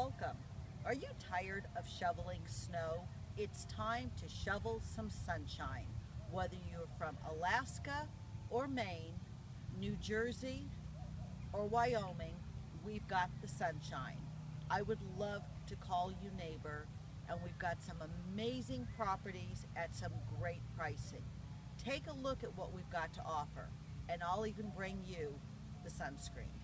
Welcome. Are you tired of shoveling snow? It's time to shovel some sunshine. Whether you're from Alaska or Maine, New Jersey or Wyoming, we've got the sunshine. I would love to call you neighbor, and we've got some amazing properties at some great pricing. Take a look at what we've got to offer, and I'll even bring you the sunscreen.